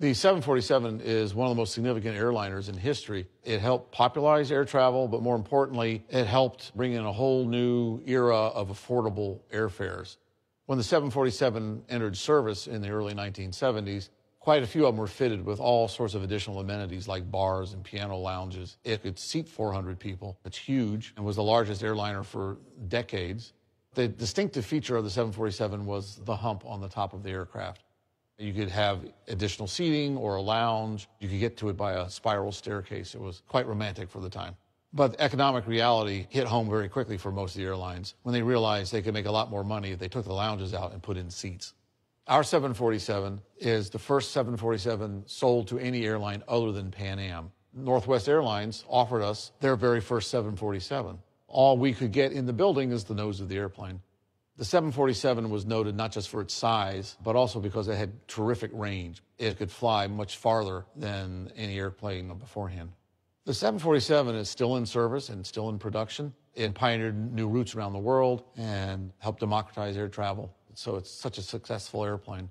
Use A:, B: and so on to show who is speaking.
A: The 747 is one of the most significant airliners in history. It helped popularize air travel, but more importantly, it helped bring in a whole new era of affordable airfares. When the 747 entered service in the early 1970s, quite a few of them were fitted with all sorts of additional amenities like bars and piano lounges. It could seat 400 people. It's huge and was the largest airliner for decades. The distinctive feature of the 747 was the hump on the top of the aircraft. You could have additional seating or a lounge. You could get to it by a spiral staircase. It was quite romantic for the time. But economic reality hit home very quickly for most of the airlines when they realized they could make a lot more money if they took the lounges out and put in seats. Our 747 is the first 747 sold to any airline other than Pan Am. Northwest Airlines offered us their very first 747. All we could get in the building is the nose of the airplane. The 747 was noted not just for its size, but also because it had terrific range. It could fly much farther than any airplane beforehand. The 747 is still in service and still in production. It pioneered new routes around the world and helped democratize air travel. So it's such a successful airplane.